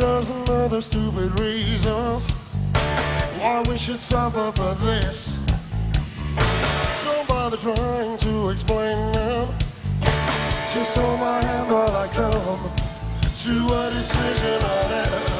dozen other stupid reasons why we should suffer for this. Don't bother trying to explain them. Just hold my hand while I come to a decision on it.